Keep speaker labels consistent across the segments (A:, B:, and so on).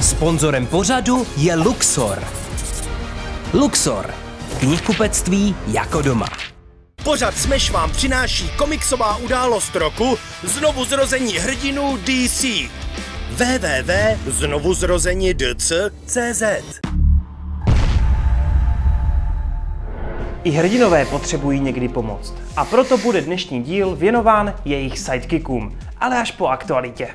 A: Sponzorem pořadu je Luxor. Luxor. Knihkupectví jako doma.
B: Pořad Smash vám přináší komiksová událost roku znovu zrození hrdinů DC. www.znovuzrození.dc.cz
C: I hrdinové potřebují někdy pomoc. A proto bude dnešní díl věnován jejich sidekickům, ale až po aktualitě.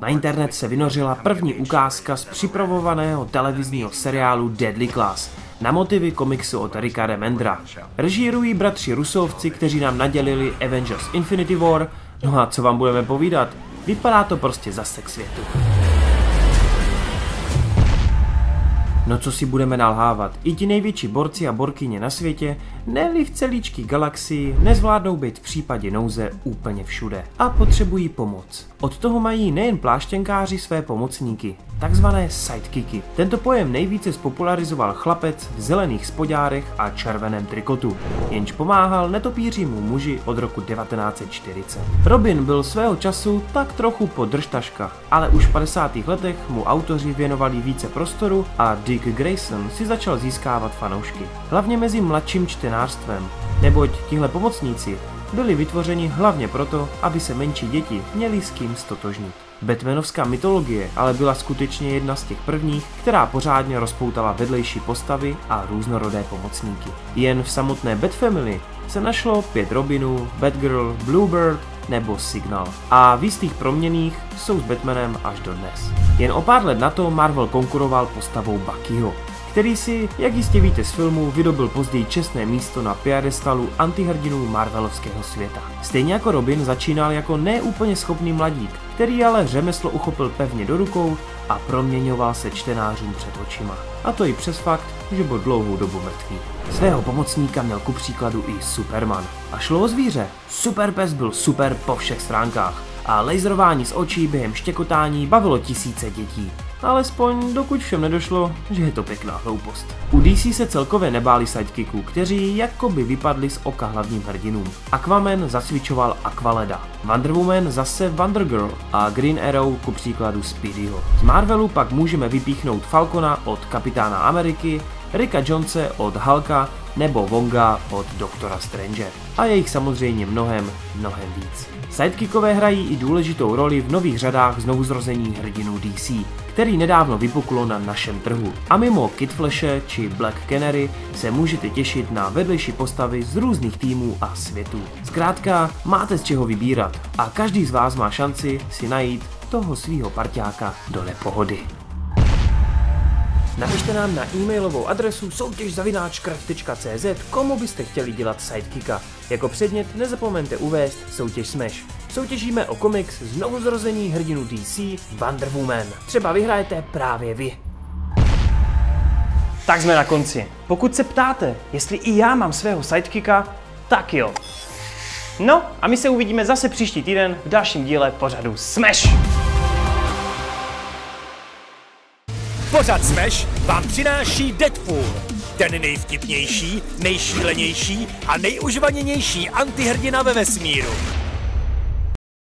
C: Na internet se vynořila první ukázka z připravovaného televizního seriálu Deadly Class na motivy komiksu od Ricka Remendra. Režírují bratři Rusovci, kteří nám nadělili Avengers Infinity War, no a co vám budeme povídat, vypadá to prostě zase k světu. No co si budeme nalhávat, i ti největší borci a borkyně na světě, ne v celíčky galaxii, nezvládnou být v případě nouze úplně všude a potřebují pomoc. Od toho mají nejen pláštěnkáři své pomocníky, takzvané sidekicky. Tento pojem nejvíce spopularizoval chlapec v zelených spodárech a červeném trikotu, jenž pomáhal netopířímu muži od roku 1940. Robin byl svého času tak trochu po držtaškách, ale už v 50. letech mu autoři věnovali více prostoru a Dick Grayson si začal získávat fanoušky. Hlavně mezi mladším čtenářstvem, neboť tihle pomocníci byli vytvořeni hlavně proto, aby se menší děti měli s kým stotožnit. Batmanovská mytologie ale byla skutečně jedna z těch prvních, která pořádně rozpoutala vedlejší postavy a různorodé pomocníky. Jen v samotné Batfamily se našlo pět Robinů, Batgirl, Bluebird nebo Signal. A v jistých proměných jsou s Batmanem až dodnes. Jen o pár let na to Marvel konkuroval postavou Buckyho, který si, jak jistě víte z filmu, vydobil později čestné místo na piedestalu antihrdinů Marvelovského světa. Stejně jako Robin začínal jako neúplně schopný mladík, který ale řemeslo uchopil pevně do rukou a proměňoval se čtenářům před očima. A to i přes fakt, že byl dlouhou dobu mrtvý. Svého pomocníka měl ku příkladu i Superman. A šlo o zvíře. Superpes byl super po všech stránkách a laserování z očí během štěkotání bavilo tisíce dětí. Alespoň dokud všem nedošlo, že je to pěkná hloupost. U DC se celkově nebáli sidekicků, kteří jakoby vypadli z oka hlavním hrdinům. Aquaman zasvičoval Aqualeda, Wonder Woman zase Wonder Girl a Green Arrow ku příkladu Speedyho. Z Marvelu pak můžeme vypíchnout Falcona od Kapitána Ameriky, Ricka Jonese od Hulka nebo Wonga od Doktora Strange. A je jich samozřejmě mnohem, mnohem víc. Sidekickové hrají i důležitou roli v nových řadách znovuzrození hrdinů DC, který nedávno vypuklo na našem trhu. A mimo Kid Flashe či Black Canary se můžete těšit na vedlejší postavy z různých týmů a světů. Zkrátka, máte z čeho vybírat a každý z vás má šanci si najít toho svýho parťáka do nepohody. Napište nám na e-mailovou adresu soutěžzavináčkraft.cz komu byste chtěli dělat sidekicka. Jako předmět nezapomeňte uvést soutěž Smash. Soutěžíme o komiks znovu zrození hrdinu DC Wonder Woman. Třeba vyhrajete právě vy. Tak jsme na konci. Pokud se ptáte, jestli i já mám svého sidekicka, tak jo. No a my se uvidíme zase příští týden v dalším díle pořadu Smash!
B: Pořad Smash vám přináší Deadpool. Ten nejvtipnější, nejšílenější a nejužvaněnější antihrdina ve vesmíru.